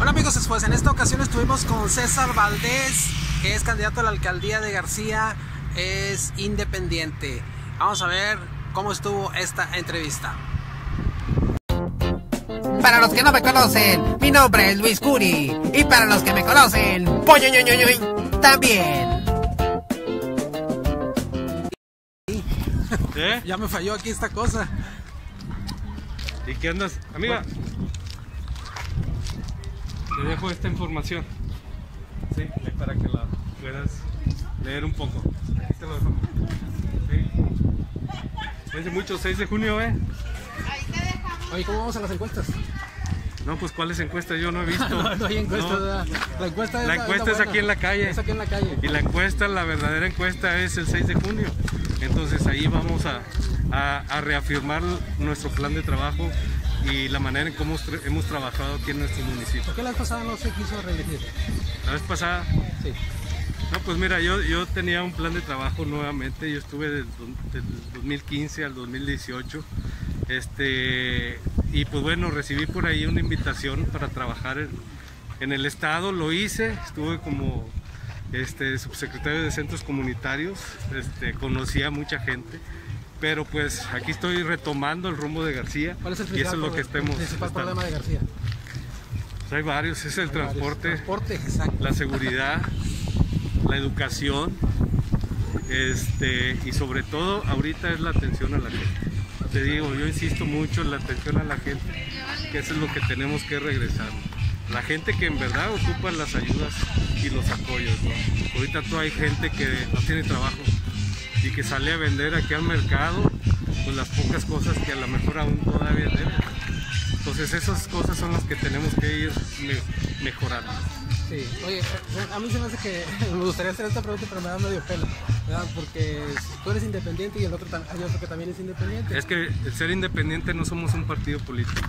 Bueno amigos, pues en esta ocasión estuvimos con César Valdés, que es candidato a la alcaldía de García, es independiente. Vamos a ver cómo estuvo esta entrevista. Para los que no me conocen, mi nombre es Luis Curi. Y para los que me conocen, pollo también. ¿Eh? Ya me falló aquí esta cosa. ¿Y qué andas? Amiga, dejo esta información. Sí, para que la puedas leer un poco. Te lo dejo. Sí. Hace mucho, 6 de junio, ¿eh? Ahí te dejamos. Oye, ¿cómo vamos a las encuestas? No, pues ¿cuáles encuestas? Yo no he visto. no, no, hay encuestas. La encuesta, es, la encuesta es, aquí en la calle. Es aquí en la calle. Y la encuesta, la verdadera encuesta es el 6 de junio. Entonces ahí vamos a, a, a reafirmar nuestro plan de trabajo y la manera en cómo hemos trabajado aquí en nuestro municipio. ¿Por qué la vez pasada no se quiso reelegir? La vez pasada. Sí. No, pues mira, yo, yo tenía un plan de trabajo nuevamente, yo estuve del, 2015 al 2018, este, y pues bueno, recibí por ahí una invitación para trabajar en, en el estado, lo hice, estuve como este, subsecretario de centros comunitarios, este, conocí a mucha gente, pero pues aquí estoy retomando el rumbo de García. ¿Cuál es el y eso es lo que estemos. principal problema de García? Pues hay varios, es el transporte, transporte exacto. la seguridad, la educación, este, y sobre todo ahorita es la atención a la gente. Te digo, yo insisto mucho en la atención a la gente, que eso es lo que tenemos que regresar. La gente que en verdad ocupa las ayudas y los apoyos. Ahorita tú hay gente que no tiene trabajo, y que sale a vender aquí al mercado pues las pocas cosas que a lo mejor aún todavía debe. Entonces esas cosas son las que tenemos que ir mejorando. Sí, oye, a mí se me hace que me gustaría hacer esta pregunta, pero me da medio pelo, ¿verdad? Porque tú eres independiente y el otro, hay otro que también es independiente. Es que el ser independiente no somos un partido político.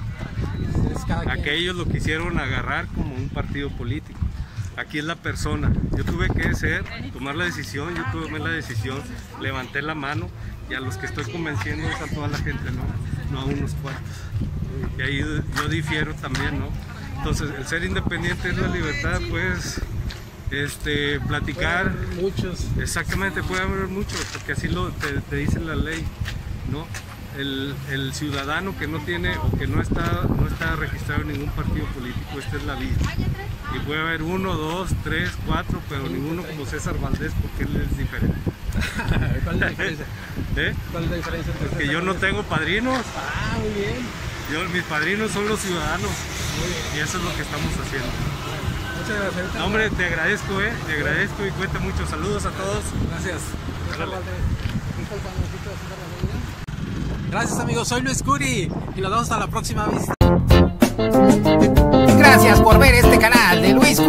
Aquellos lo quisieron agarrar como un partido político aquí es la persona. Yo tuve que ser, tomar la decisión, yo tomé la decisión, levanté la mano y a los que estoy convenciendo es a toda la gente, ¿no? No a unos cuantos. Y ahí yo difiero también, ¿no? Entonces, el ser independiente es la libertad, pues, este, platicar. Muchos. Exactamente, puede haber muchos, porque así lo te, te dice la ley, ¿no? El, el, ciudadano que no tiene o que no está, no está registrado en ningún partido político, esta es la vida y puede haber uno, dos, tres, cuatro, pero ninguno como César Valdés porque él es diferente. ¿Cuál es la diferencia? ¿Eh? ¿Cuál es la diferencia? Porque yo no tengo padrinos. Ah, muy bien. Yo, mis padrinos son los ciudadanos y eso es lo que estamos haciendo. Muchas gracias. No, hombre, te agradezco, eh, te agradezco y cuenta muchos saludos a todos. Gracias. Gracias amigos, soy Luis Curi y nos vemos hasta la próxima vista. Gracias por ver este canal de Luis